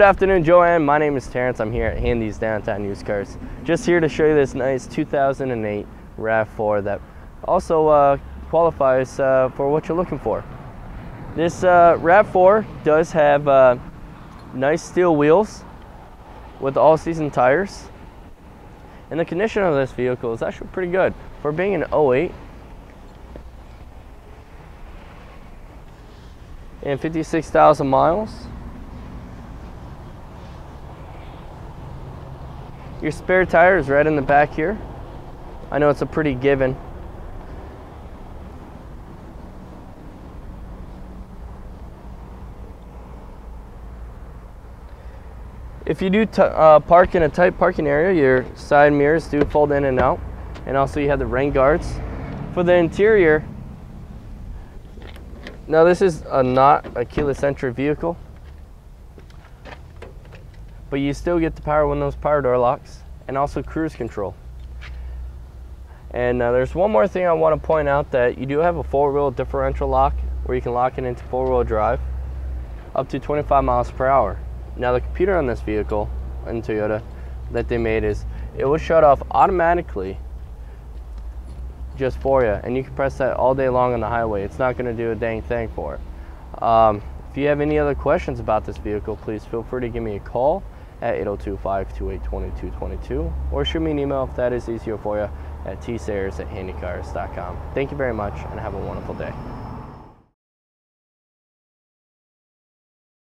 Good afternoon, Joann. My name is Terrance. I'm here at Handy's Downtown Used Cars. Just here to show you this nice 2008 RAV4 that also uh, qualifies uh, for what you're looking for. This uh, RAV4 does have uh, nice steel wheels with all-season tires. And the condition of this vehicle is actually pretty good. For being an 08, and 56,000 miles. Your spare tire is right in the back here. I know it's a pretty given. If you do uh, park in a tight parking area, your side mirrors do fold in and out. And also you have the rain guards. For the interior, now this is a not a keyless entry vehicle, but you still get the power windows, power door locks, and also cruise control. And uh, there's one more thing I want to point out that you do have a four-wheel differential lock where you can lock it into four-wheel drive up to 25 miles per hour. Now the computer on this vehicle in Toyota that they made is it will shut off automatically just for you and you can press that all day long on the highway it's not going to do a dang thing for it um, if you have any other questions about this vehicle please feel free to give me a call at 802-528-2222 or shoot me an email if that is easier for you at tsayers at handycars.com thank you very much and have a wonderful day